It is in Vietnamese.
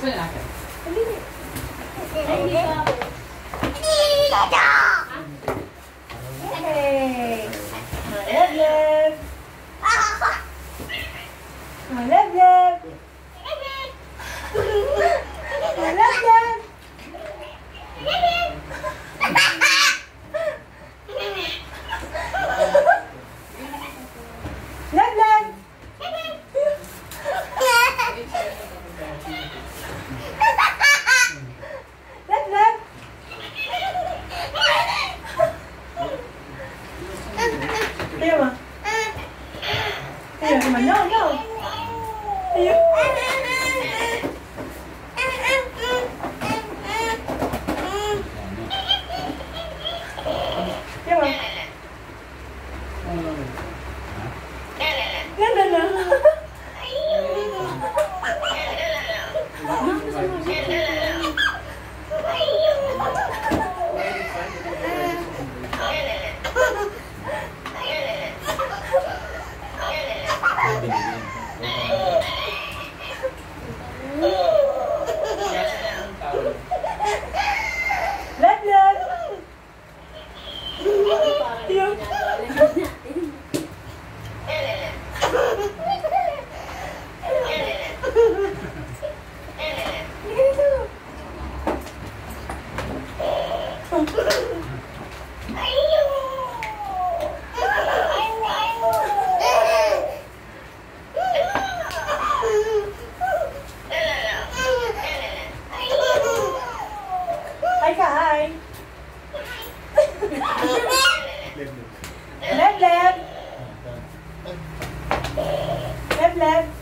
Soy la cara. Lên lên. Tiêu mà. Tiêu mà nhớ nhớ. Tiêu Tiêu mà. Lên lên lên. Thank you. Left, left. Left, left.